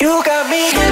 You got me.